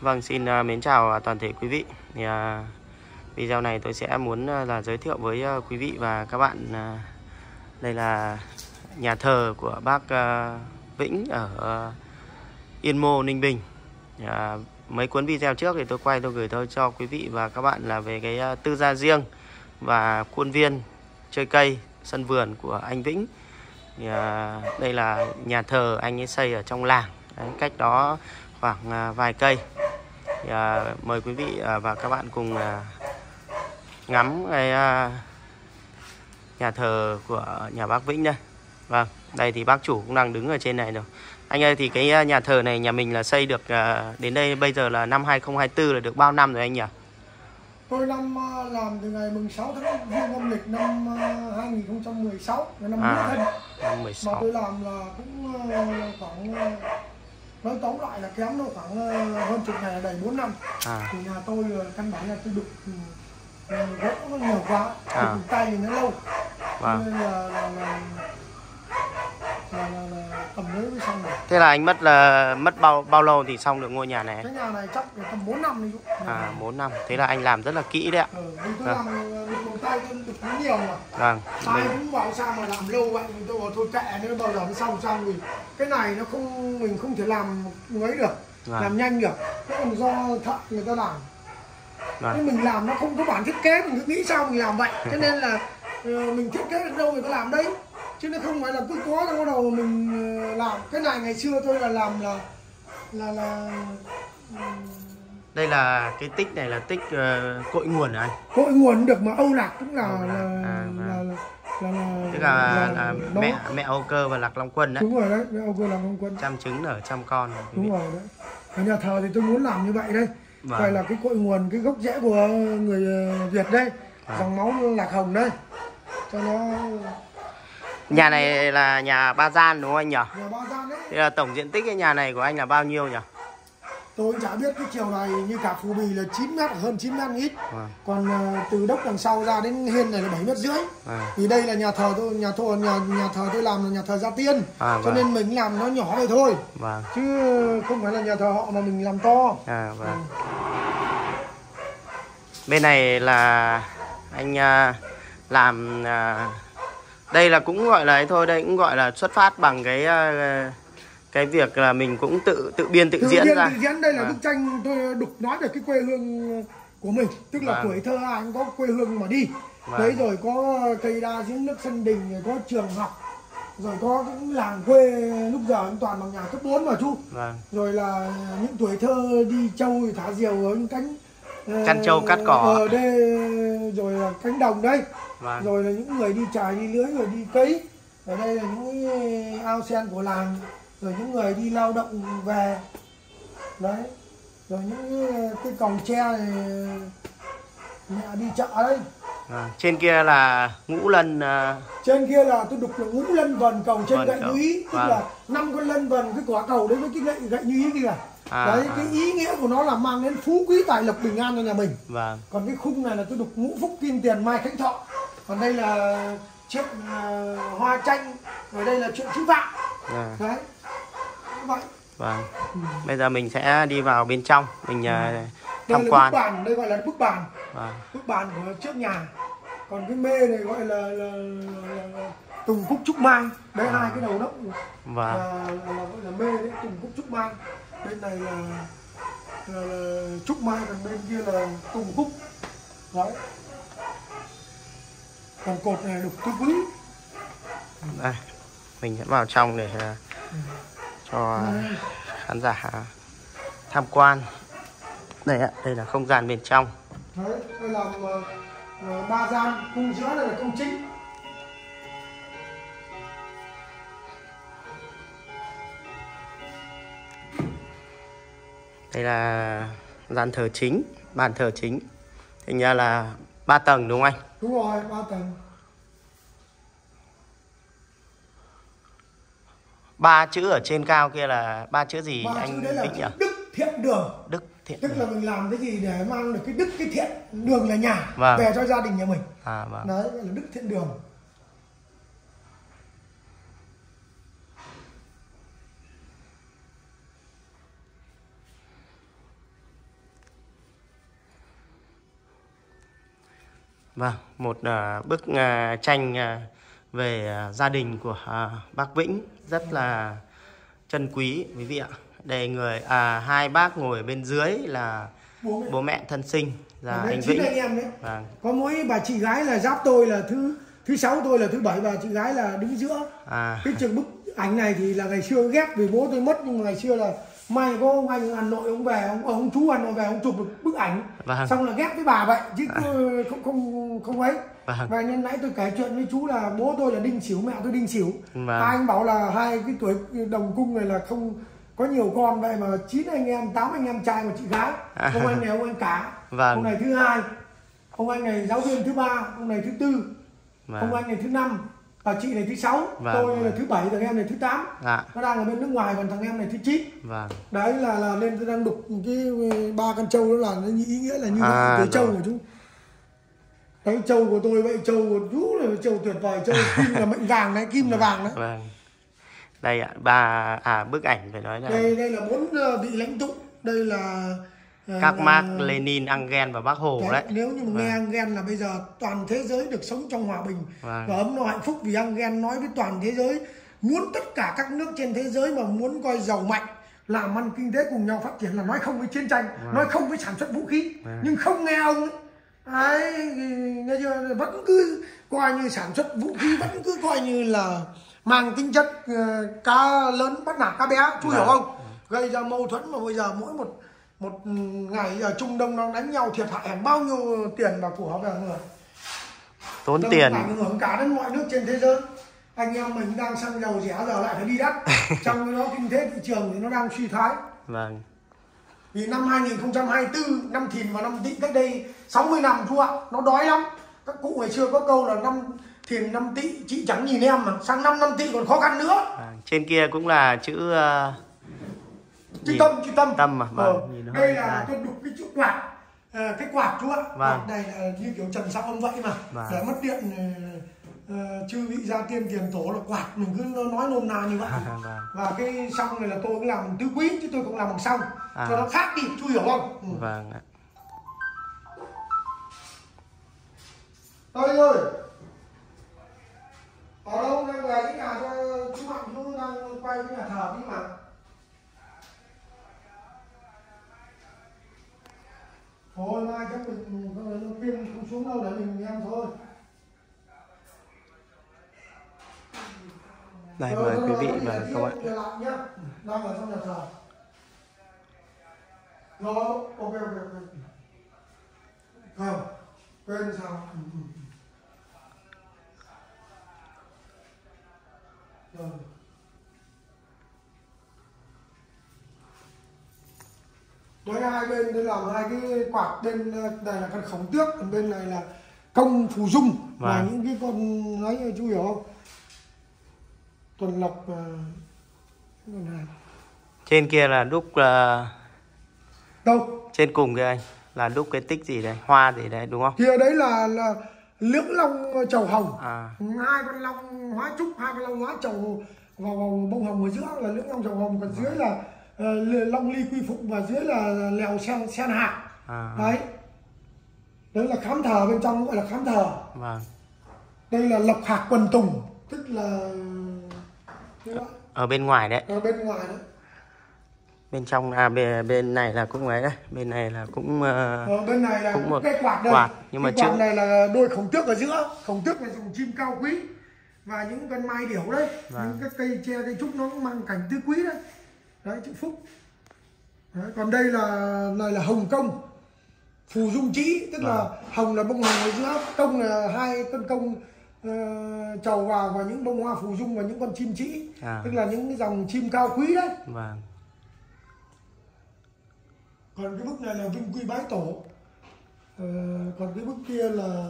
Vâng, xin uh, mến chào uh, toàn thể quý vị. Thì, uh, video này tôi sẽ muốn uh, là giới thiệu với uh, quý vị và các bạn uh, đây là nhà thờ của bác uh, Vĩnh ở uh, Yên Mô, Ninh Bình. Uh, mấy cuốn video trước thì tôi quay tôi gửi tôi cho quý vị và các bạn là về cái uh, tư gia riêng và khuôn viên chơi cây sân vườn của anh Vĩnh. Thì, uh, đây là nhà thờ anh ấy xây ở trong làng. Đấy, cách đó khoảng uh, vài cây thì, à, mời quý vị à, và các bạn cùng à, ngắm cái à, nhà thờ của nhà bác Vĩnh đây. Vâng đây thì bác chủ cũng đang đứng ở trên này rồi. Anh ơi thì cái nhà thờ này nhà mình là xây được à, đến đây bây giờ là năm 2024 là được bao năm rồi anh nhỉ? Tôi năm làm từ ngày mùng 6 tháng riêng âm lịch năm 2016 là năm À, thân. năm Mà 16 tôi làm là cũng khoảng nói tóm lại là kém nó khoảng hơn chục ngày là đầy 4 năm. à Thì nhà tôi căn bản là tôi đục ừ, ừ, gỗ nó nhiều quá, À. đục tay thì nó lâu. vâng Nên là, là, là, là, là, là tầm đấy mới xong rồi. thế là anh mất là mất bao bao lâu thì xong được ngôi nhà này Cái nhà này chắc tầm 4 năm đi. à 4 năm thế là anh làm rất là kỹ đấy ạ Ừ, tôi À. làm đục bằng tay tôi đục nó nhiều mà. vâng ai mình cũng bảo sao mà làm lâu vậy thì tôi bảo thôi kệ nó bao giờ nó xong xong thì cái này nó không mình không thể làm ấy được vâng, làm nhanh được cái còn do thợ người ta làm vâng. nhưng mình làm nó không có bản thiết kế mình cứ nghĩ sao mình làm vậy cho nên là ờ, mình thiết kế được đâu người ta làm đấy chứ nó không phải là cứ có trong đầu mình ờ, làm. Cái này ngày xưa tôi là làm là là là đây là cái tích này là tích ờ, cội nguồn anh? Cội nguồn được mà Âu Lạc cũng là Âu Lạc, là, à, là, vâng. là, là, là, tức là, là nó- mẹ mẹ Âu Cơ và Lạc Long Quân đấy đúng rồi đấy Âu Cơ làm ông quân. Trăm trứng nở trăm con đúng rồi đấy. Ở nhà thờ thì tôi muốn làm như vậy đây. Vâng. gọi là cái cội nguồn cái gốc rễ của người ờ, Việt đây. Vâng. dòng máu lạc hồng đây. Cho nó nhà này là nhà ba gian đúng không anh nhỉ? Nhà ba gian đấy. Thế là tổng diện tích cái nhà này của anh là bao nhiêu nhỉ? Tôi chả biết cái chiều này như cả phù bì là 9 mét hơn 9 mét ít. Vâng. Còn ờ, từ đốc đằng sau ra đến hiên này là 7 mét rưỡi. Vâng. Vì đây là nhà thờ tôi nhà thờ nhà nhà thờ tôi làm là nhà thờ gia tiên. À, cho vâng. nên mình làm nó nhỏ vậy thôi. Vâng. Chứ không phải là nhà thờ họ mà mình làm to. À vâng. Bên này là anh à, làm à, đây là cũng gọi là ấy thôi đây cũng gọi là xuất phát bằng cái à, cái việc là mình cũng tự tự biên tự, tự diễn nhiên ra tự diễn đây là Vâng. bức tranh tôi đục nói về cái quê hương của mình tức là Vâng. tuổi thơ ai cũng có quê hương mà đi Vâng. đấy rồi có cây đa giếng nước sân đình rồi có trường học rồi có những làng quê lúc giờ cũng toàn bằng nhà cấp 4 mà chú vâng rồi là những tuổi thơ đi thì thả diều ở những cánh ờ, Chăn trâu cắt cỏ. ở đây rồi là cánh đồng đây vâng. Rồi là những người đi trài đi lưới rồi đi cấy. Ở đây là những ao sen của làng. Rồi những người đi lao động về. Đấy. Rồi những cái còng tre này mẹ đi chợ đấy. Vâng. trên kia là ngũ lân à, trên kia là tôi đục là ngũ lân vần cầu trên Vần gậy ý tức Vâng. là năm con lân vần cái quả cầu đấy với cái gậy gậy như ý kia À, đấy à. cái ý nghĩa của nó là mang đến phú quý tài lộc bình an cho nhà mình. Vâng. Còn cái khung này là tôi đục ngũ phúc kim tiền mai khánh thọ còn đây là chuyện à, hoa tranh rồi đây là chuyện chữ vạn. À, đấy. Vậy. Vâng. Bây giờ mình sẽ đi vào bên trong mình à, đây tham là quan. bức bàn đây gọi là bức bàn vâng. Bức bàn của trước nhà. Còn cái mê này gọi là, là, là, là tùng cúc trúc mai. Đấy hai cái đầu nóc. Vâng. Là, là, là gọi là mê đấy tùng cúc trúc mai. Bên này là, là, là trúc mai còn bên kia là tùng cúc đấy còn cột này đục tứ quý đây mình sẽ vào trong để à, cho khán giả tham quan. Đây ạ đây là không gian bên trong. Đấy tôi làm ờ, ờ, ba gian cung giữa này là công chính. Đây là gian thờ chính bàn thờ chính. Thành ra là ba tầng đúng không anh đúng rồi ba tầng. Ba chữ ở trên cao kia là ba chữ gì ba chữ anh đấy là chữ đức thiện đường. Đức thiện tức là mình làm cái gì để mang được cái đức cái thiện đường là nhà Vâng. về cho gia đình nhà mình. À vâng. Đấy là đức thiện đường Vâng, một uh, bức uh, tranh uh, về uh, gia đình của uh, bác Vĩnh rất là chân quý quý vị ạ. Đây người à hai bác ngồi bên dưới là bố mẹ, bố mẹ thân sinh là anh Vĩnh. anh em đấy. Vâng. Có mỗi bà chị gái là giáp tôi là thứ thứ sáu tôi là thứ bảy và chị gái là đứng giữa. À. Cái trường bức ảnh này thì là ngày xưa ghép vì bố tôi mất nhưng mà ngày xưa là may có ông anh Hà Nội ông về ông ông chú Hà Nội về ông chụp được bức ảnh vâng. xong là ghép với bà vậy chứ à. không không không ấy vâng. và nhân nãy tôi kể chuyện với chú là bố tôi là đinh xỉu mẹ tôi đinh xỉu vâng. hai anh bảo là hai cái tuổi đồng cung này là không có nhiều con vậy mà chín anh em tám anh em trai một chị gái à. ông anh này ông anh cả vâng. ông này thứ hai ông anh này giáo viên thứ ba ông này thứ tư vâng. ông anh này thứ năm và chị này thứ sáu vâng, tôi vâng. là thứ bảy thằng em này thứ tám dạ. nó đang ở bên nước ngoài còn thằng em này thứ chín vâng. đấy là là nên tôi đang đục cái ba con trâu đó là nó ý nghĩa là như à, cái trâu của chú đấy trâu của tôi vậy trâu của chú là trâu tuyệt vời trâu kim là mệnh vàng đấy kim là vàng đấy vâng. đây ạ ba à bức ảnh phải nói là đây đây là bốn ờ, vị lãnh tụ đây là các Mark, Lenin, Engel và Bác Hồ đấy, đấy. Nếu như mà vâng. nghe Engel là bây giờ toàn thế giới được sống trong hòa bình vâng. và ấm no hạnh phúc vì Engel nói với toàn thế giới muốn tất cả các nước trên thế giới mà muốn coi giàu mạnh làm ăn kinh tế cùng nhau phát triển là nói không với chiến tranh, vâng. nói không với sản xuất vũ khí, vâng. nhưng không nghe ông ấy. Đấy, nghe chưa? vẫn cứ coi như sản xuất vũ khí vẫn cứ coi như là mang tính chất uh, cá lớn bắt nạt cá bé, chú hiểu vâng. không? Gây ra mâu thuẫn mà bây giờ mỗi một một ngày ở Trung Đông nó đánh nhau thiệt hại hàng bao nhiêu tiền và của về người tốn Đông tiền. ảnh hưởng cả đến mọi nước trên thế giới. Anh em mình đang xăng dầu rẻ giờ lại phải đi đắt. Trong đó kinh tế thị trường thì nó đang suy thoái. Vâng. Vì năm 2024 năm thìn và năm tỵ cách đây 60 năm chú ạ nó đói lắm. Các cụ ngày xưa có câu là năm thìn năm tỵ chị chẳng nhìn em mà sang năm năm tỵ còn khó khăn nữa. À, trên kia cũng là chữ uh chữ tâm chữ tâm. Tâm mà vâng, ờ, đây là tôi đục cái chữ quạt à, cái quạt chú ạ vâng. đây là như kiểu trần sao âm vậy mà. Vâng. để mất điện uh, chư vị gia tiên tiền tổ là quạt. Mình cứ nói nôm na như vậy. Vâng. và cái xong này là tôi cũng làm tứ quý chứ tôi cũng làm bằng xong. À. cho nó khác đi chú hiểu không? Ừ. vâng ạ. Ơi ơi. Ở đâu đang về cái nhà cho chú mạnh chú đang quay cái nhà thờ đi mà thôi mai chắc mình khuyên không xuống đâu để mình em thôi. Đây mời quý vị và các bạn. đang ở trong nhà thờ. Rồi ok ok ok. Không quên sao? Rồi với hai bên đây làm hai cái quạt bên này là con khổng tước còn bên này là công phù dung. Và vâng. những cái con ấy chú hiểu không? Tuần lộc uh, này. trên kia là đúc uh... đâu? trên cùng kia anh. Là đúc cái tích gì đây? Hoa gì đây đúng không? Kia đấy là là lưỡng long chầu hồng. À. hai con long hóa trúc hai con long hóa chầu vào, vào bông hồng ở giữa là lưỡng long chầu hồng còn dưới là Ờ, long ly quy phụng và dưới là lèo sen sen hạt. À. đấy. Đấy là khám thờ bên trong gọi là khám thờ vâng. đây là lộc hạt quần tùng tức là ở bên ngoài đấy. Ở bên ngoài đấy. Bên trong à bên, bên này là cũng ấy đấy. Bên này là cũng uh, ở bên này là cũng một cái quạt đây. quạt. Nhưng mà quạt này là đôi khổng tước ở giữa. Khổng tước là dùng chim cao quý. Và những con mai điểu đấy. Vâng. những cái cây tre cây trúc nó cũng mang cảnh tứ quý đấy đấy chữ phúc đấy, còn đây là này là hồng công phù dung chỉ tức là vâng. hồng là bông hồng ở giữa công là hai con công uh, trầu vào và những bông hoa phù dung và những con chim chỉ à. tức là những cái dòng chim cao quý đấy vâng. còn cái bức này là vinh quy bái tổ uh, còn cái bức kia là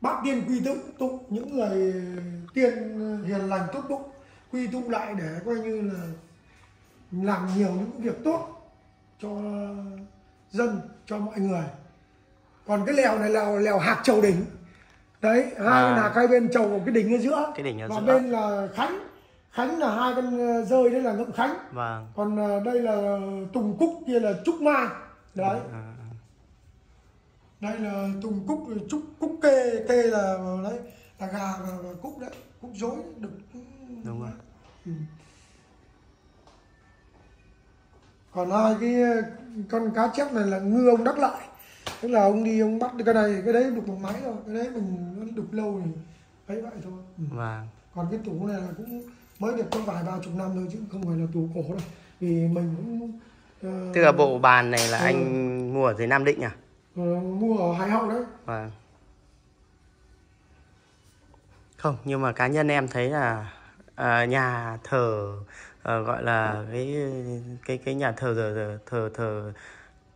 bác tiên quy tự tụng những người tiên hiền lành tốt bụng quy tụ lại để coi như là làm nhiều những việc tốt cho dân cho mọi người còn cái lèo này là lèo hạt trầu đỉnh đấy hai à. là hai bên trầu một cái đỉnh ở giữa cái đỉnh ở và giữa. bên là khánh khánh là hai con ờ, rơi đấy là ngậm khánh vâng. còn ờ, đây là tùng cúc kia là trúc mai đấy à. đây là tùng cúc trúc cúc kê kê là đấy là gà và, và cúc đấy cúc rối được đúng rồi ừ. Còn hai cái con cá chép này là ngư ông đắc lại. Tức là ông đi ông bắt cái này cái đấy đục bằng máy rồi cái đấy mình nó đục lâu thì ấy vậy thôi. Ừ. vâng. Còn cái tủ này là cũng mới được có vài ba chục năm thôi chứ không phải là tủ cổ đâu. Vì mình cũng uh, tức là bộ bàn này là uh, anh mua ở dưới Nam Định à? Uh, mua ở Hải Hậu đấy. Vâng. Không nhưng mà cá nhân em thấy là uh, nhà thờ uh, gọi là cái cái cái nhà thờ thờ thờ thờ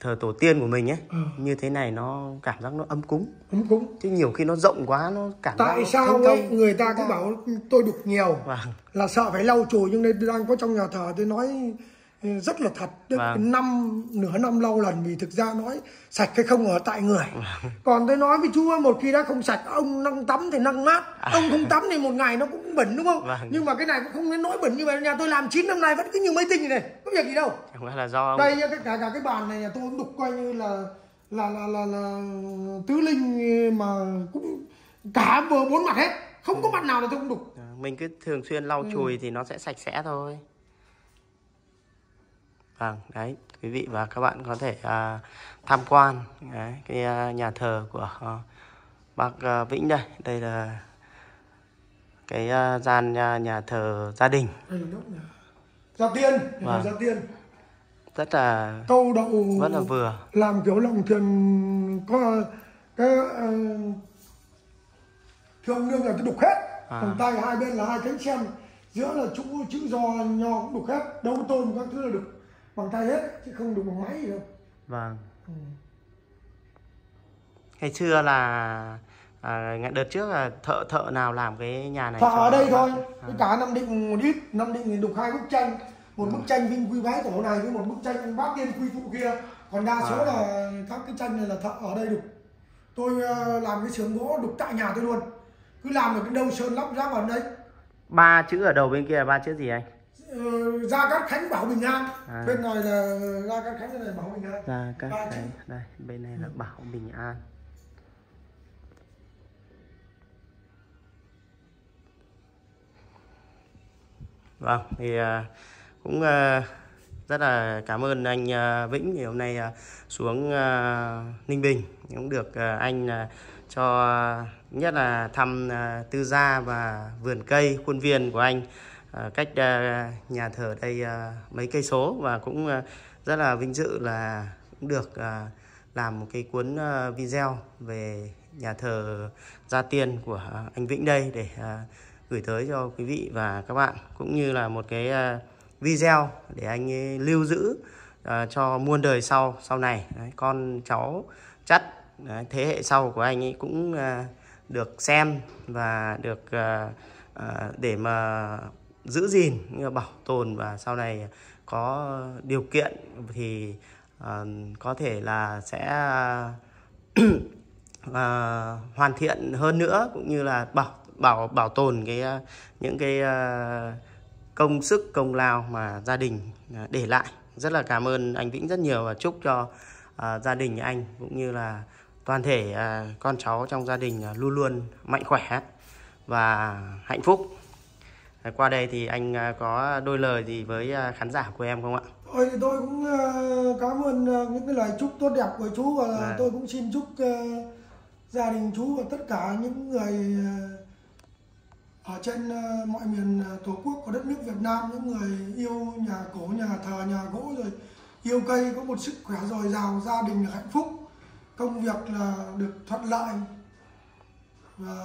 thờ tổ tiên của mình ấy ừ. như thế này nó cảm giác nó ấm cúng. Ấm cúng. Chứ nhiều khi nó rộng quá nó cảm tại giác sao ấy, người ta cứ bảo tôi đục nhiều. Vâng. là sợ phải lau chùi nhưng đây đang có trong nhà thờ tôi nói rất là thật vâng. năm nửa năm lâu lần vì thực ra nói sạch hay không ở tại người vâng. còn tôi nói với chú một khi đã không sạch ông năng tắm thì năng mát à. ông không tắm thì một ngày nó cũng bẩn đúng không vâng. nhưng mà cái này cũng không đến nỗi bẩn như vậy nhà tôi làm 9 năm nay vẫn cứ như mấy tinh này có việc gì đâu chẳng là do ông... đây cái cả cả cái bàn này nhà tôi đục coi như là là là là, là tứ linh mà cũng cả bốn mặt hết không có mặt nào là tôi không đục mình cứ thường xuyên lau ừ. chùi thì nó sẽ sạch sẽ thôi Vâng, đấy, quý vị và các bạn có thể uh, tham quan đấy, cái uh, nhà thờ của uh, bác uh, Vĩnh đây. Đây là cái uh, gian uh, nhà thờ gia đình. Nhà gia tiên, nhà vâng. gia tiên. Rất là câu đậu rất là vừa. Làm kiểu lòng thuyền có cái uh, thường nương là cái đục hết. À. Còn tay hai bên là hai cánh xem giữa là chữ chữ do nho cũng đục hết, đâu tôm các thứ là đục bằng tay hết chứ không được bằng máy gì đâu. Vâng. Ừ. ngày xưa là à, đợt trước là thợ thợ nào làm cái nhà này thợ ở đây thôi. À. cả năm định một ít năm định thì đục hai bức tranh. Một ừ. bức tranh vinh quy bái tổ này với một bức tranh bác tiên quy phụ kia. Còn đa số à. là các cái tranh này là thợ ở đây đục. Tôi uh, làm cái xưởng gỗ đục tại nhà tôi luôn. Cứ làm được cái đâu sơn lắp ráp vào đây. Ba chữ ở đầu bên kia là ba chữ gì anh uh, ra cát khánh bảo bình an. À. bên này là ra cát khánh bên này bảo bình an. Ra cát khánh đây bên này là ừ. bảo bình an. Vâng thì uh, cũng uh, rất là cảm ơn anh uh, Vĩnh thì hôm nay xuống Ninh Bình. Cũng được anh cho nhất là thăm tư gia và vườn cây khuôn viên của anh. Ờ, Ờ, cách ờ, nhà thờ đây ờ, mấy cây số và cũng rất là vinh dự là cũng được làm một cái cuốn video về nhà thờ Gia Tiên của anh Vĩnh đây để gửi tới cho quý vị và các bạn. Cũng như là một cái video để anh ấy lưu giữ cho muôn đời sau sau này. Đấy, con cháu chắc thế hệ sau của anh ấy cũng được xem và được để mà giữ gìn bảo tồn và sau này có điều kiện thì uh, có thể là sẽ uh, hoàn thiện hơn nữa cũng như là bảo bảo bảo tồn cái ờ, những cái uh, công sức công lao mà gia đình để lại. Rất là cảm ơn anh Vĩnh rất nhiều và chúc cho uh, gia đình anh cũng như là toàn thể uh, con cháu trong gia đình uh, luôn luôn mạnh khỏe và hạnh phúc qua đây thì anh à, có đôi lời gì với à, khán giả của em không ạ? Tôi thì tôi cũng à, cảm ơn những cái lời chúc tốt đẹp của chú và à. tôi cũng xin chúc gia đình chú và tất cả những người ở trên mọi miền tổ quốc của đất nước Việt Nam những người yêu nhà cổ nhà thờ nhà gỗ rồi yêu cây có một sức khỏe dồi dào gia đình là hạnh phúc công việc là được thuận lợi và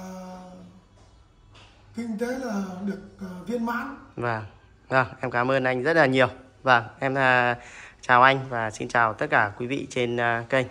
kinh tế là được uh, viên mãn. Vâng. Vâng em cảm ơn anh rất là nhiều. Vâng em uh, chào anh và xin chào tất cả quý vị trên uh, kênh.